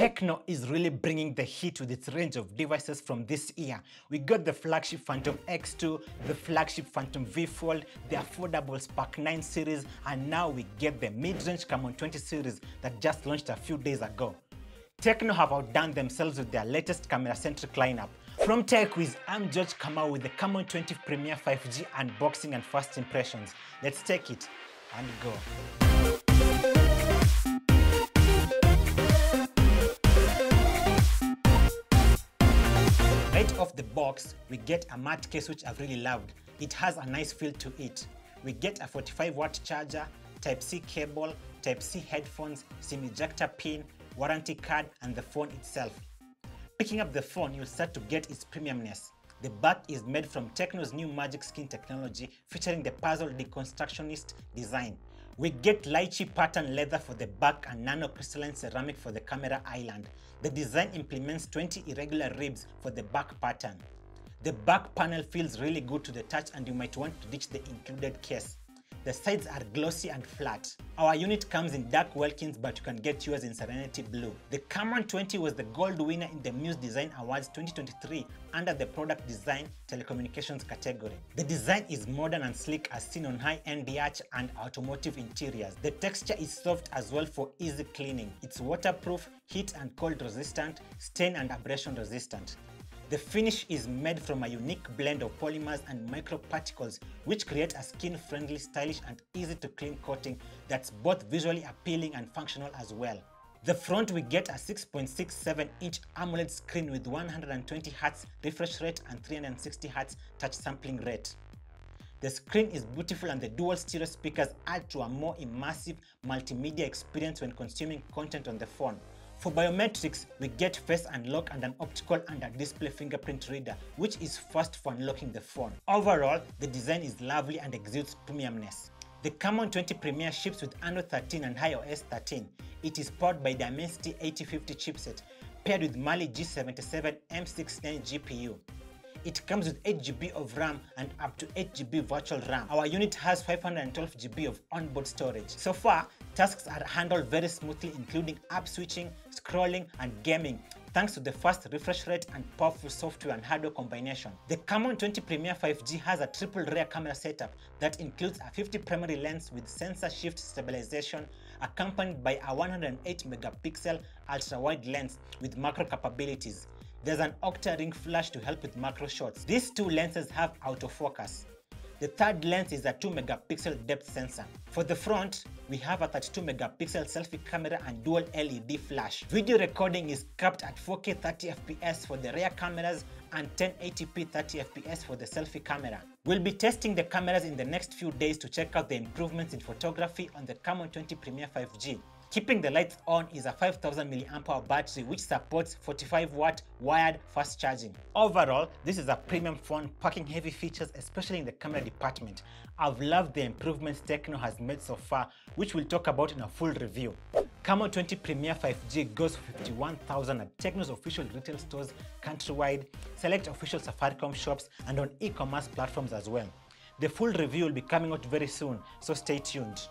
Tecno is really bringing the heat with its range of devices from this year. We got the flagship Phantom X2, the flagship Phantom V Fold, the affordable Spark 9 series, and now we get the mid-range Camon 20 series that just launched a few days ago. Tecno have outdone themselves with their latest camera-centric lineup. From Techweez, I'm George Kamau with the Camon 20 Premier 5G unboxing and first impressions. Let's take it and go. Off the box, we get a matte case which I've really loved. It has a nice feel to it. We get a 45 watt charger, Type-C cable, Type-C headphones, SIM ejector pin, warranty card, and the phone itself. Picking up the phone, you'll start to get its premiumness. The back is made from Tecno's new Magic Skin technology featuring the puzzle deconstructionist design. We get lychee pattern leather for the back and nano crystalline ceramic for the camera island. The design implements 20 irregular ribs for the back pattern. The back panel feels really good to the touch and you might want to ditch the included case. The sides are glossy and flat. Our unit comes in dark Welkins but you can get yours in Serenity Blue. The Camon 20 was the gold winner in the Muse Design Awards 2023 under the Product Design Telecommunications category. The design is modern and sleek as seen on high-end yacht and automotive interiors. The texture is soft as well for easy cleaning. It's waterproof, heat and cold resistant, stain and abrasion resistant. The finish is made from a unique blend of polymers and microparticles which create a skin-friendly, stylish and easy-to-clean coating that's both visually appealing and functional as well. The front we get a 6.67-inch AMOLED screen with 120Hz refresh rate and 360Hz touch sampling rate. The screen is beautiful and the dual stereo speakers add to a more immersive multimedia experience when consuming content on the phone. For biometrics, we get face unlock and an optical under-display fingerprint reader, which is fast for unlocking the phone. Overall, the design is lovely and exudes premiumness. The Camon 20 Premier ships with Android 13 and HiOS 13. It is powered by Dimensity 8050 chipset, paired with Mali G77 MC9 GPU. It comes with 8GB of RAM and up to 8GB virtual RAM. Our unit has 512GB of onboard storage. So far, tasks are handled very smoothly including app switching, scrolling and gaming thanks to the fast refresh rate and powerful software and hardware combination. The Camon 20 Premier 5G has a triple rear camera setup that includes a 50 primary lens with sensor shift stabilization accompanied by a 108 megapixel ultra-wide lens with macro capabilities. There's an octa ring flash to help with macro shots. These two lenses have autofocus. The third lens is a 2 megapixel depth sensor. For the front, we have a 32 megapixel selfie camera and dual LED flash. Video recording is capped at 4K 30 FPS for the rear cameras and 1080p 30 FPS for the selfie camera. We'll be testing the cameras in the next few days to check out the improvements in photography on the Camon 20 Premier 5G. Keeping the lights on is a 5000 mAh battery which supports 45 watt wired fast charging. Overall, this is a premium phone packing heavy features especially in the camera department. I've loved the improvements Tecno has made so far which we'll talk about in a full review. Camon 20 Premier 5G goes for 51,000 at Tecno's official retail stores countrywide, select official Safaricom shops and on e-commerce platforms as well. The full review will be coming out very soon, so stay tuned.